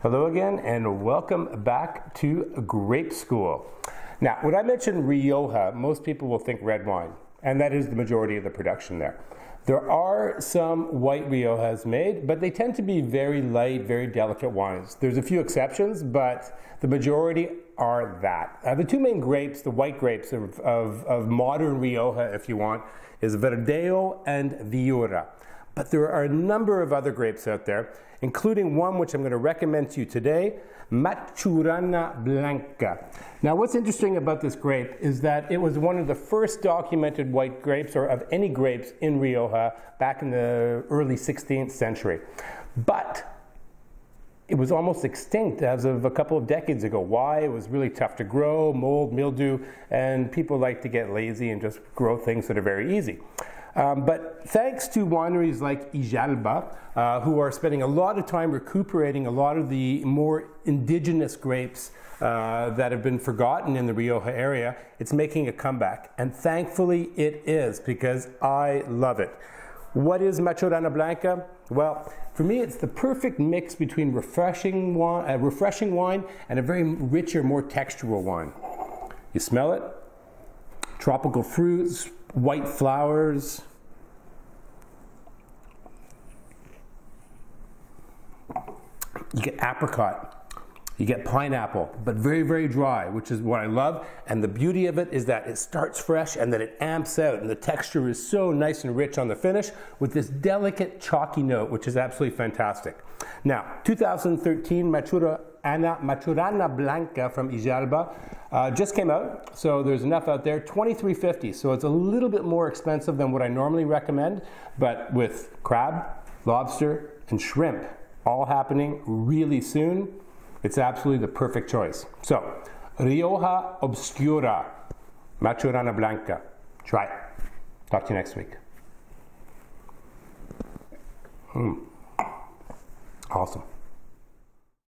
Hello again, and welcome back to Grape School. Now, when I mention Rioja, most people will think red wine, and that is the majority of the production there. There are some white Riojas made, but they tend to be very light, very delicate wines. There's a few exceptions, but the majority are that. Uh, the two main grapes, the white grapes of, of, of modern Rioja, if you want, is Verdejo and Viura. But there are a number of other grapes out there, including one which I'm going to recommend to you today, Maturana Blanca. Now, what's interesting about this grape is that it was one of the first documented white grapes, or of any grapes, in Rioja back in the early 16th century. But it was almost extinct as of a couple of decades ago. Why? It was really tough to grow, mold, mildew, and people like to get lazy and just grow things that are very easy. Um, but thanks to wineries like Ijalba, uh, who are spending a lot of time recuperating a lot of the more indigenous grapes uh, that have been forgotten in the Rioja area, it's making a comeback. And thankfully it is because I love it. What is Maturana Blanca? Well, for me, it's the perfect mix between refreshing wine, uh, refreshing wine and a very richer, more textural wine. You smell it, tropical fruits, white flowers, You get apricot. You get pineapple, but very, very dry, which is what I love. And the beauty of it is that it starts fresh and then it amps out, and the texture is so nice and rich on the finish with this delicate chalky note, which is absolutely fantastic. Now, 2013 Matura Ana Maturana Blanca from Ijalba uh, just came out, so there's enough out there. 23.50, so it's a little bit more expensive than what I normally recommend, but with crab, lobster, and shrimp all happening really soon, it's absolutely the perfect choice. So, Rioja Obscura, Maturana Blanca. Try it. Talk to you next week. Mm. Awesome.